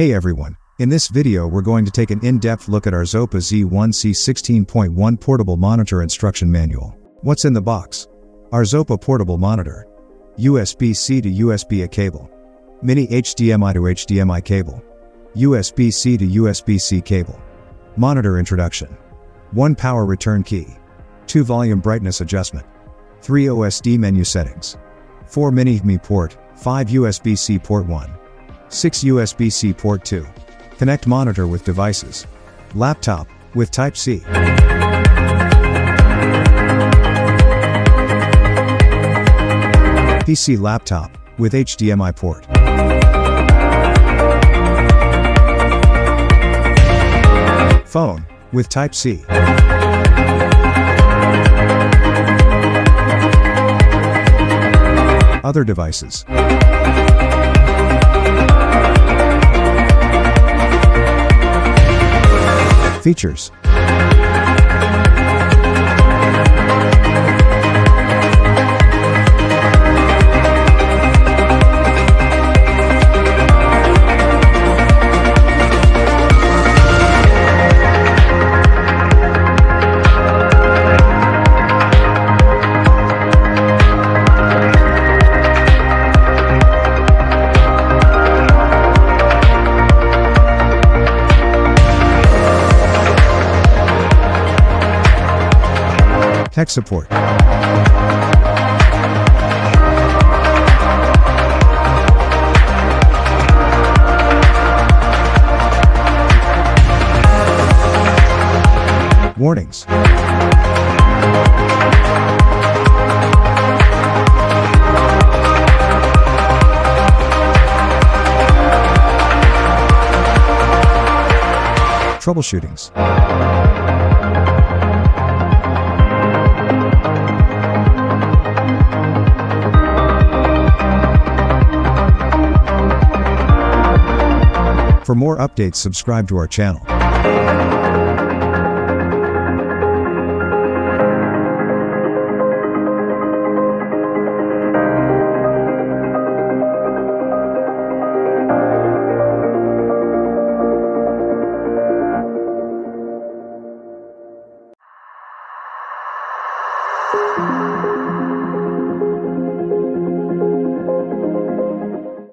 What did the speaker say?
Hey everyone, in this video we're going to take an in-depth look at ARZOPA Z1C 16.1 Portable Monitor Instruction Manual. What's in the box? ARZOPA Portable Monitor. USB-C to USB-A cable. Mini HDMI to HDMI cable. USB-C to USB-C cable. Monitor introduction. 1 power return key. 2 volume brightness adjustment. 3 OSD menu settings. 4 mini HDMI port, 5 USB-C port 1. 6 USB-C port 2. Connect monitor with devices. Laptop, with Type-C. PC laptop, with HDMI port. Phone, with Type-C. Other devices. Features Tech support. Warnings. Troubleshootings. For more updates subscribe to our channel.